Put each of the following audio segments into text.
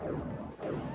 Thank you.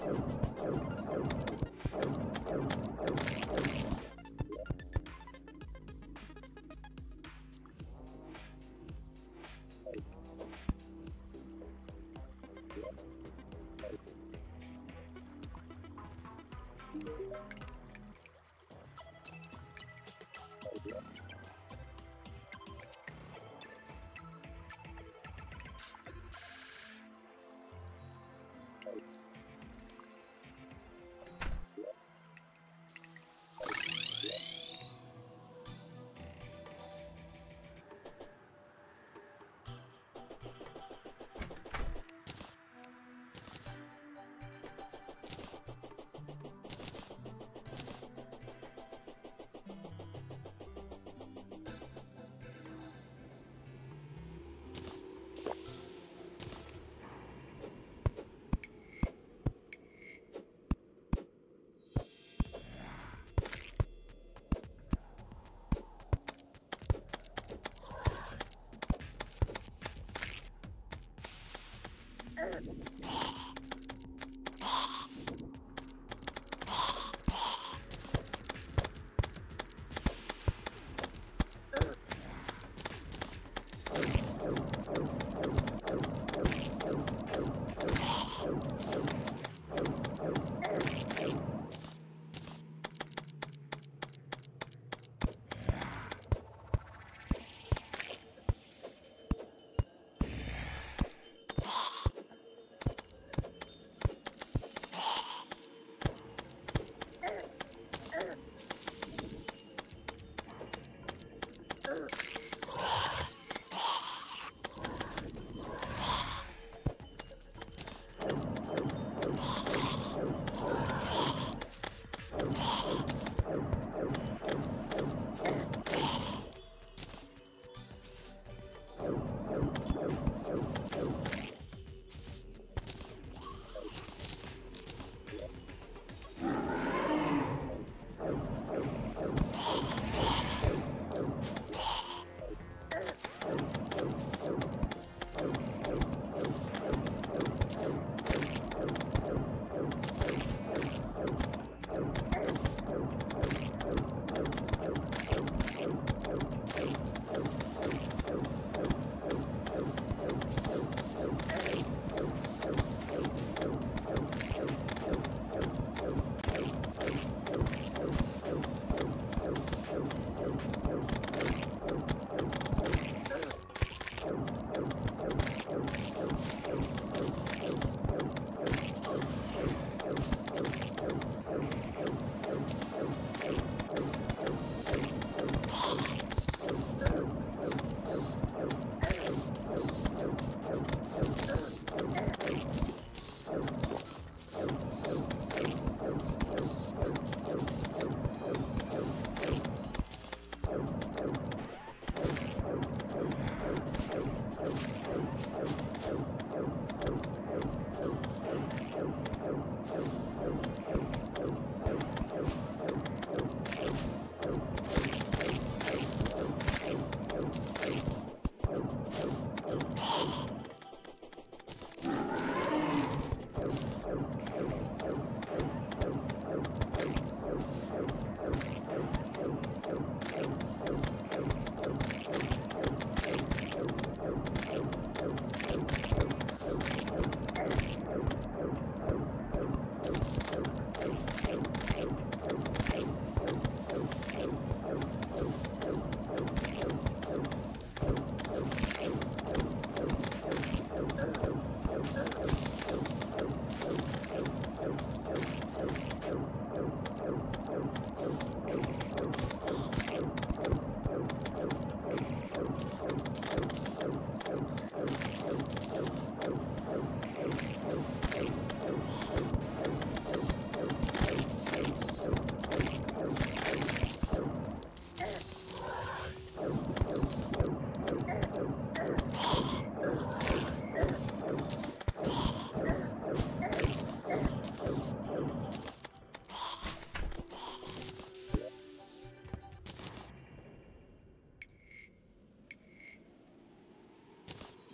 Oh, oh, oh.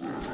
All right.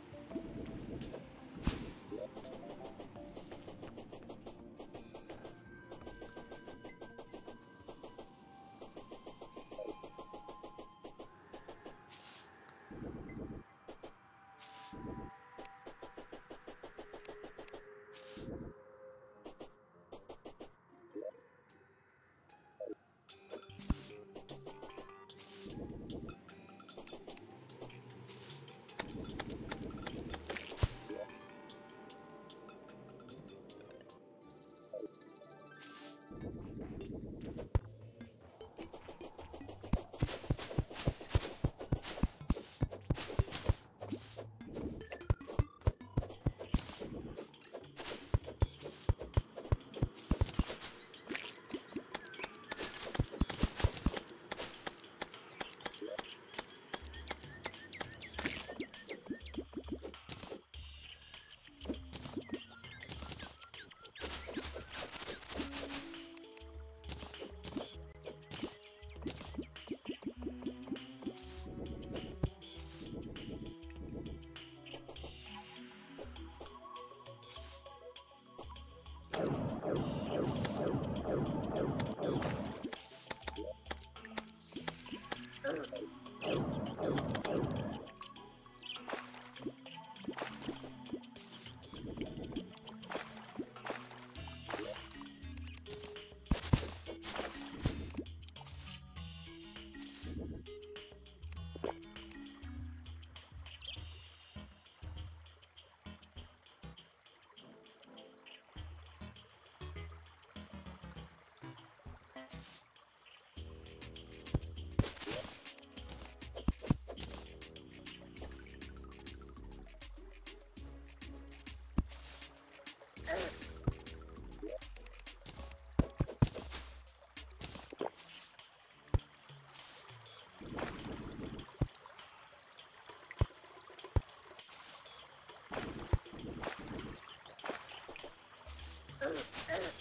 Ugh, ugh,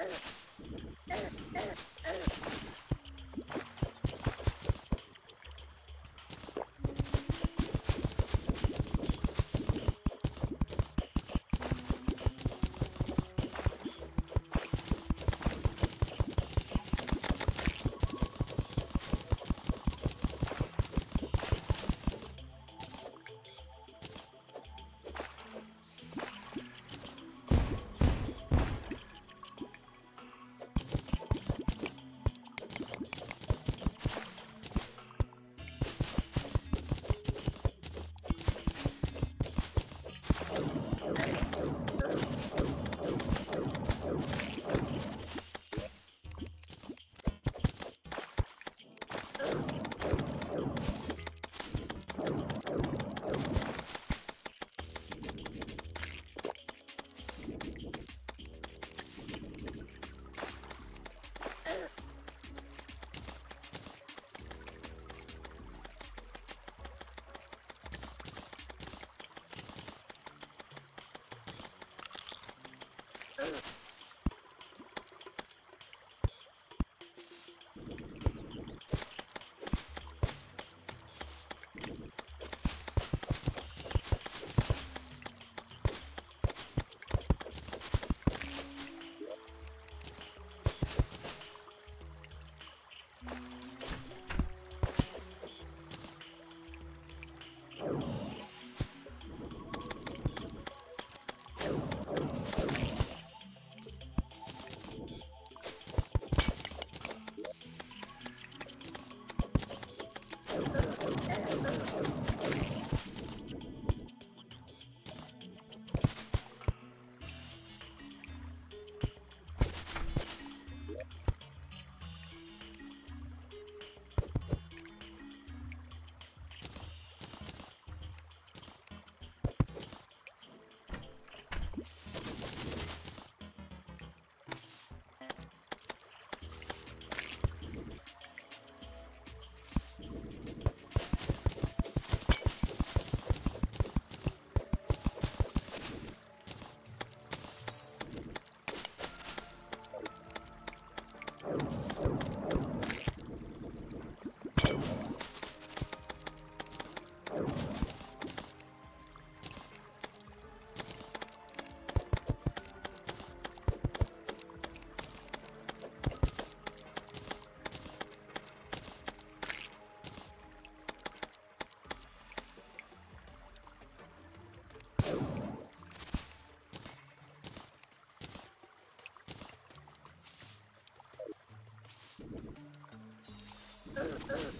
ugh. Oh, oh, oh. Earth.